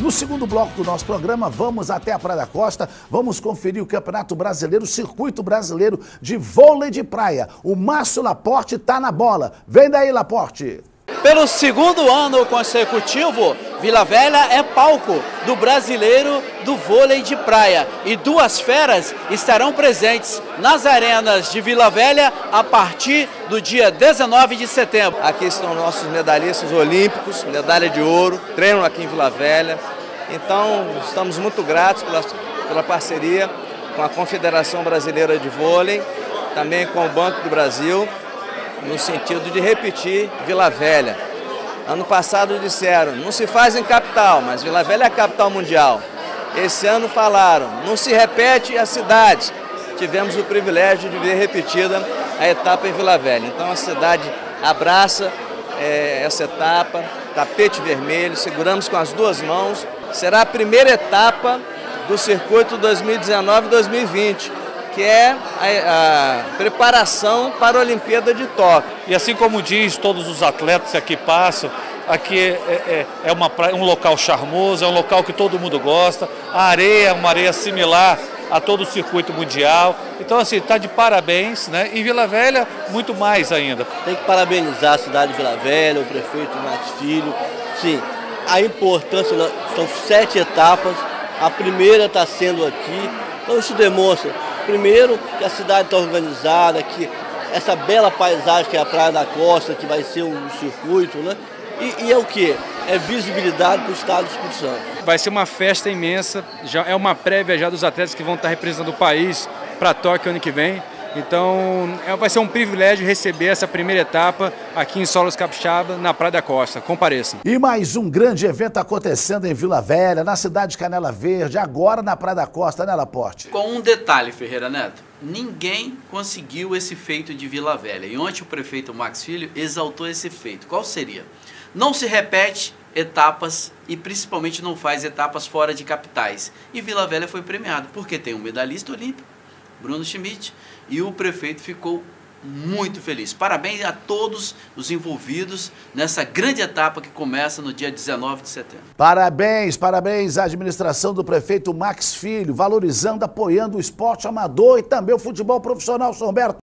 No segundo bloco do nosso programa, vamos até a Praia da Costa, vamos conferir o Campeonato Brasileiro, o Circuito Brasileiro de Vôlei de Praia. O Márcio Laporte está na bola. Vem daí, Laporte! Pelo segundo ano consecutivo, Vila Velha é palco do brasileiro do vôlei de praia e duas feras estarão presentes nas arenas de Vila Velha a partir do dia 19 de setembro. Aqui estão nossos medalhistas olímpicos, medalha de ouro, treinam aqui em Vila Velha. Então, estamos muito gratos pela, pela parceria com a Confederação Brasileira de Vôlei, também com o Banco do Brasil no sentido de repetir Vila Velha. Ano passado disseram, não se faz em capital, mas Vila Velha é a capital mundial. Esse ano falaram, não se repete a cidade. Tivemos o privilégio de ver repetida a etapa em Vila Velha. Então a cidade abraça é, essa etapa, tapete vermelho, seguramos com as duas mãos. Será a primeira etapa do circuito 2019-2020 que é a, a, preparação para a Olimpíada de Tóquio. E assim como diz todos os atletas que aqui passam, aqui é, é, é uma, um local charmoso, é um local que todo mundo gosta, a areia é uma areia similar a todo o circuito mundial. Então, assim, está de parabéns, né? E Vila Velha, muito mais ainda. Tem que parabenizar a cidade de Vila Velha, o prefeito Max Filho. Sim, a importância, são sete etapas, a primeira está sendo aqui, então isso demonstra Primeiro, que a cidade está organizada, que essa bela paisagem que é a Praia da Costa, que vai ser um circuito, né? E, e é o que? É visibilidade para o estado do Espírito Santo. Vai ser uma festa imensa, já é uma prévia já dos atletas que vão estar representando o país para Tóquio ano que vem. Então é, vai ser um privilégio receber essa primeira etapa aqui em Solos Capixaba, na Praia da Costa. Compareçam. E mais um grande evento acontecendo em Vila Velha, na cidade de Canela Verde, agora na Praia da Costa, né, Laporte? Com um detalhe, Ferreira Neto. Ninguém conseguiu esse feito de Vila Velha. E ontem o prefeito Max Filho exaltou esse feito. Qual seria? Não se repete etapas e principalmente não faz etapas fora de capitais. E Vila Velha foi premiado porque tem um medalhista olímpico, Bruno Schmidt, e o prefeito ficou muito feliz. Parabéns a todos os envolvidos nessa grande etapa que começa no dia 19 de setembro. Parabéns, parabéns à administração do prefeito Max Filho, valorizando, apoiando o esporte amador e também o futebol profissional, São Humberto.